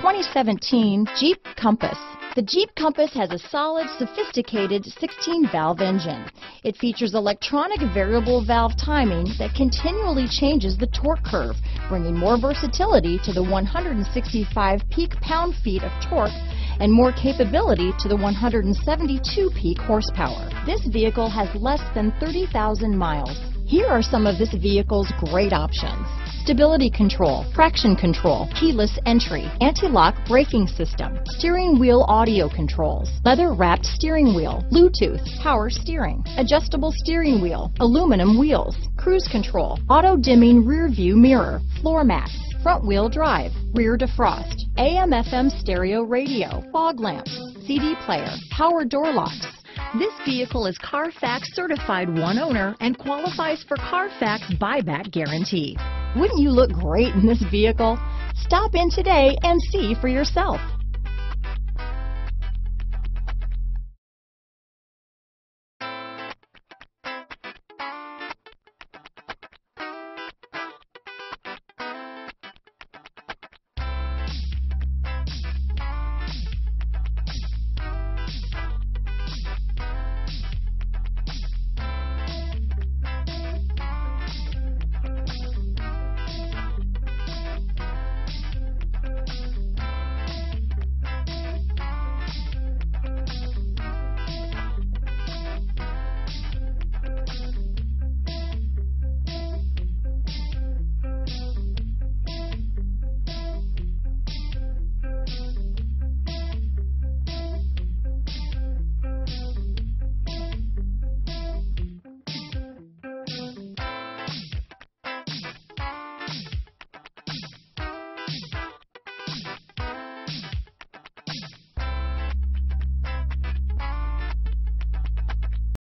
2017 Jeep Compass. The Jeep Compass has a solid, sophisticated 16-valve engine. It features electronic variable valve timing that continually changes the torque curve, bringing more versatility to the 165 peak pound-feet of torque and more capability to the 172 peak horsepower. This vehicle has less than 30,000 miles. Here are some of this vehicle's great options. Stability control, traction control, keyless entry, anti-lock braking system, steering wheel audio controls, leather wrapped steering wheel, Bluetooth, power steering, adjustable steering wheel, aluminum wheels, cruise control, auto dimming rear view mirror, floor mats, front wheel drive, rear defrost, AM FM stereo radio, fog lamps, CD player, power door locks, this vehicle is Carfax certified one owner and qualifies for Carfax buyback guarantee. Wouldn't you look great in this vehicle? Stop in today and see for yourself.